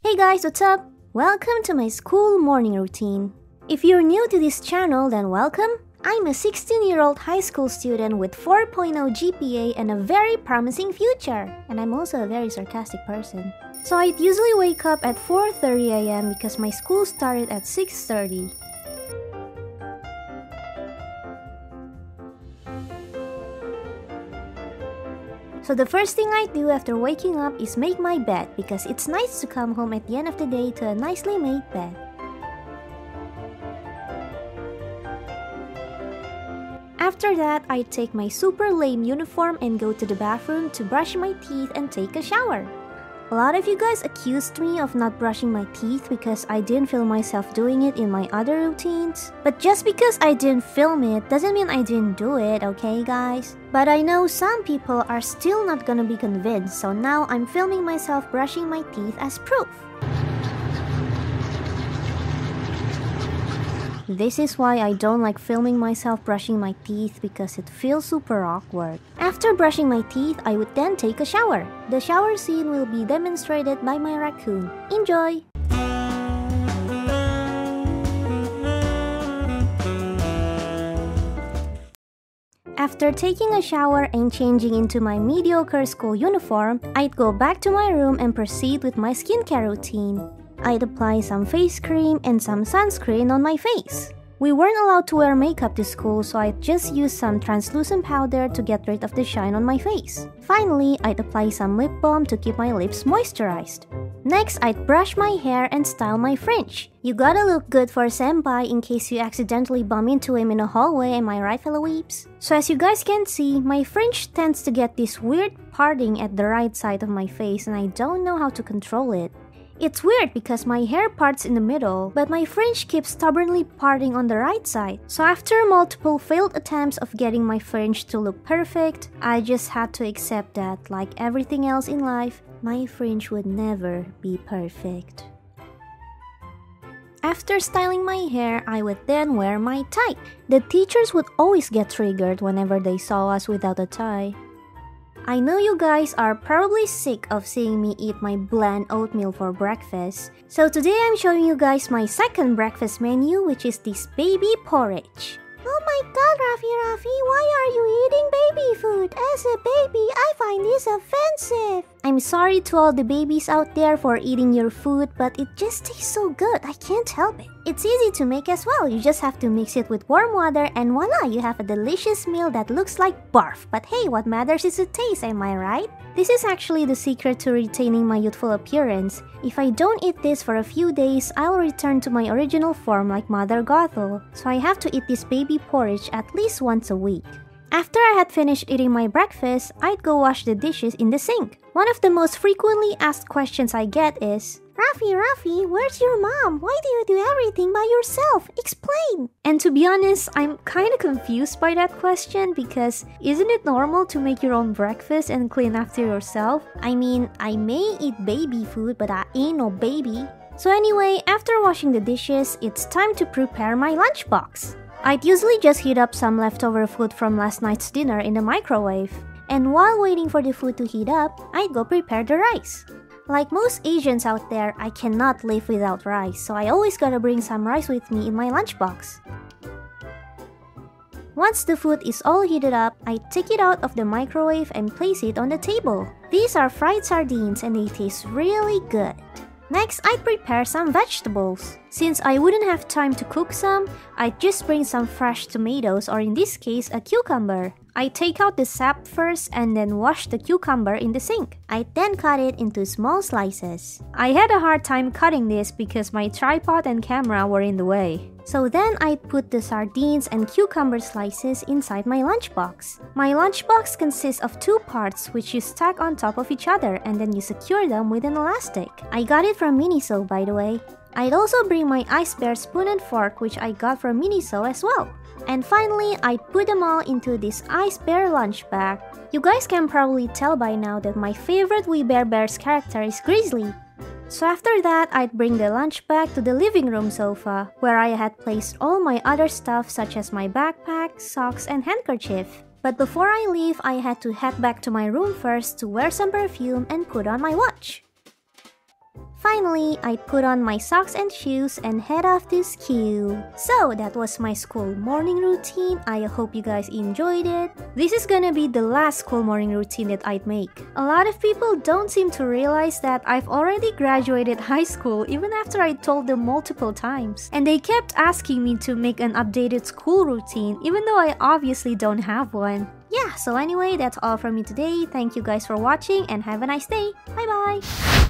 Hey guys, what's up? Welcome to my school morning routine. If you're new to this channel, then welcome. I'm a 16 year old high school student with 4.0 GPA and a very promising future. And I'm also a very sarcastic person. So I'd usually wake up at 4:30 a.m. because my school started at 6:30. So the first thing I do after waking up is make my bed because it's nice to come home at the end of the day to a nicely made bed. After that, I take my super lame uniform and go to the bathroom to brush my teeth and take a shower. A lot of you guys accused me of not brushing my teeth because I didn't feel myself doing it in my other routines. But just because I didn't film it doesn't mean I didn't do it, okay guys? But I know some people are still not gonna be convinced, so now I'm filming myself brushing my teeth as proof. This is why I don't like filming myself brushing my teeth because it feels super awkward. After brushing my teeth, I would then take a shower. The shower scene will be demonstrated by my raccoon. Enjoy! After taking a shower and changing into my mediocre school uniform, I'd go back to my room and proceed with my skincare routine. I'd apply some face cream and some sunscreen on my face. We weren't allowed to wear makeup to school, so I just used some translucent powder to get rid of the shine on my face. Finally, I'd apply some lip balm to keep my lips moisturized. Next, I'd brush my hair and style my fringe. You gotta look good for senpai in case you accidentally bump into him in a hallway, am I right, fellow weebs? So as you guys can see, my fringe tends to get this weird parting at the right side of my face and I don't know how to control it. It's weird because my hair parts in the middle, but my fringe keeps stubbornly parting on the right side. So after multiple failed attempts of getting my fringe to look perfect, I just had to accept that, like everything else in life, my fringe would never be perfect. After styling my hair, I would then wear my tie. The teachers would always get triggered whenever they saw us without a tie. I know you guys are probably sick of seeing me eat my bland oatmeal for breakfast. So today I'm showing you guys my second breakfast menu which is this baby porridge. Oh my god, RafiRaffee, why are you eating baby food? As a baby, I find this offensive. I'm sorry to all the babies out there for eating your food, but it just tastes so good, I can't help it. It's easy to make as well, you just have to mix it with warm water and voila, you have a delicious meal that looks like barf. But hey, what matters is the taste, am I right? This is actually the secret to retaining my youthful appearance. If I don't eat this for a few days, I'll return to my original form like Mother Gothel, so I have to eat this baby porridge at least once a week. After I had finished eating my breakfast, I'd go wash the dishes in the sink. One of the most frequently asked questions I get is, Rafi, Raffee, where's your mom? Why do you do everything by yourself? Explain! And to be honest, I'm kinda confused by that question because isn't it normal to make your own breakfast and clean after yourself? I mean, I may eat baby food, but I ain't no baby. So anyway, after washing the dishes, it's time to prepare my lunchbox. I'd usually just heat up some leftover food from last night's dinner in the microwave. And while waiting for the food to heat up, I'd go prepare the rice. Like most Asians out there, I cannot live without rice, so I always gotta bring some rice with me in my lunchbox. Once the food is all heated up, I take it out of the microwave and place it on the table. These are fried sardines and they taste really good. Next, I'd prepare some vegetables. Since I wouldn't have time to cook some, I'd just bring some fresh tomatoes or in this case a cucumber. I take out the sap first and then wash the cucumber in the sink. I then cut it into small slices. I had a hard time cutting this because my tripod and camera were in the way. So then I put the sardines and cucumber slices inside my lunchbox. My lunchbox consists of two parts which you stack on top of each other and then you secure them with an elastic. I got it from Miniso by the way. I'd also bring my Ice Bear spoon and fork which I got from Miniso as well. And finally, I put them all into this Ice Bear lunch bag. You guys can probably tell by now that my favorite We Bare Bears character is Grizzly. So after that, I'd bring the lunch bag to the living room sofa, where I had placed all my other stuff such as my backpack, socks, and handkerchief. But before I leave, I had to head back to my room first to wear some perfume and put on my watch. Finally, I put on my socks and shoes and head off to school. So that was my school morning routine. I hope you guys enjoyed it. This is gonna be the last school morning routine that I'd make. A lot of people don't seem to realize that I've already graduated high school even after I told them multiple times. And they kept asking me to make an updated school routine even though I obviously don't have one. Yeah, so anyway, that's all from me today. Thank you guys for watching and have a nice day. Bye bye!